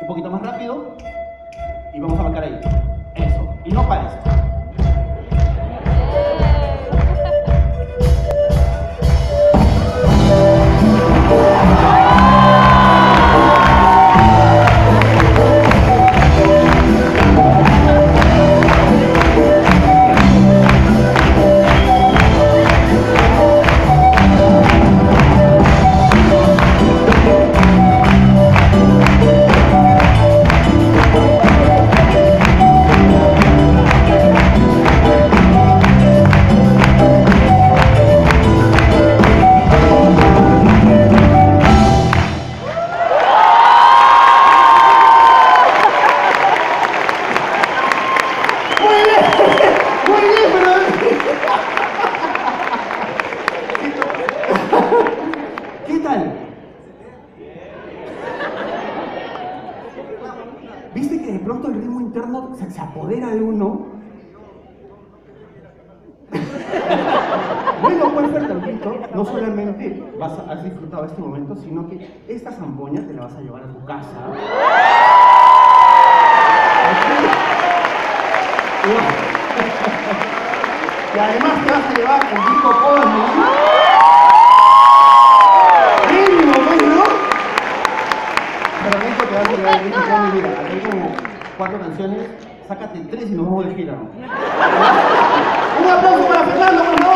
Un poquito más rápido. Y vamos a marcar ahí. Eso. Y no pares. ¿Viste que de pronto el ritmo interno se, se apodera de uno? Bueno, pues Fernandito, no solamente vas a, has disfrutado este momento, sino que esta zampoña te la vas a llevar a tu casa. Y además te vas a llevar el disco Cosmo. Mínimo, pues, ¿no? Pero Nico te vas a. Mira, hay como cuatro canciones. Sácate tres y nos vamos de gira. Un aplauso para Fernando, por favor.